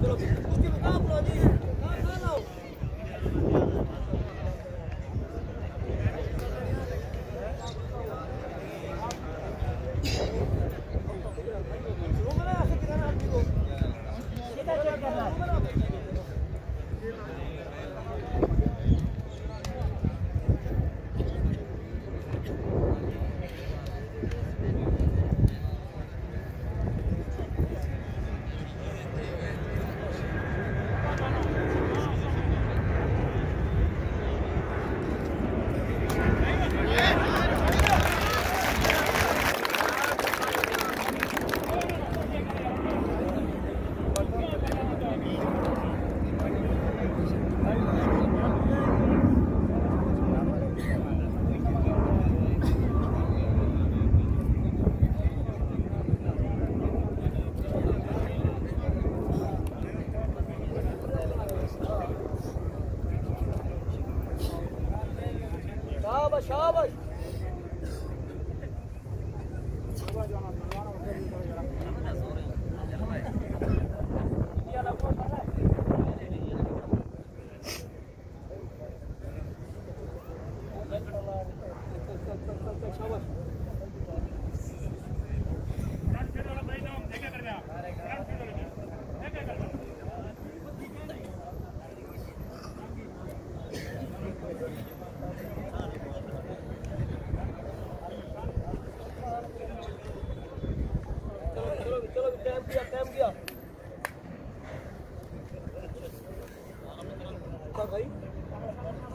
Te lo, lo Şabaş, şabaş.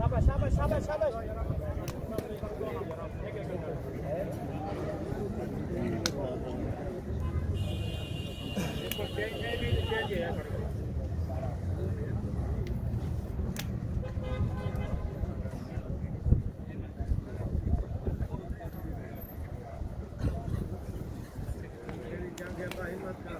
शाबाश शाबाश शाबाश शाबाश इसको चेंज नहीं भी चेंज है क्या क्या हिम्मत का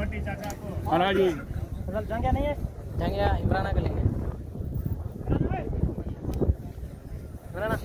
महाराज हाँ जी। मतलब नहीं है? जंगिया इमराना के लेंगे। इमराना